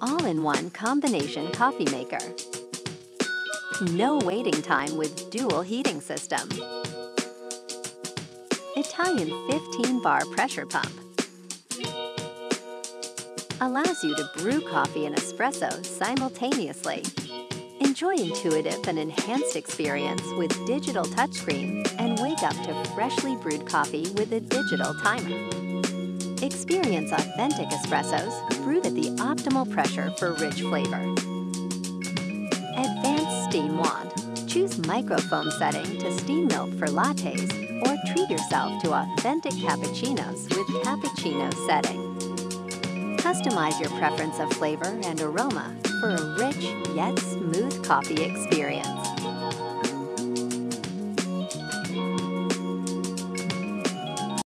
all-in-one combination coffee maker. No waiting time with dual heating system. Italian 15-bar pressure pump. Allows you to brew coffee and espresso simultaneously. Enjoy intuitive and enhanced experience with digital touchscreen and wake up to freshly brewed coffee with a digital timer. Experience authentic espressos brewed at the optimal pressure for rich flavor. Advanced Steam Wand. Choose microfoam setting to steam milk for lattes or treat yourself to authentic cappuccinos with cappuccino setting. Customize your preference of flavor and aroma for a rich yet smooth coffee experience.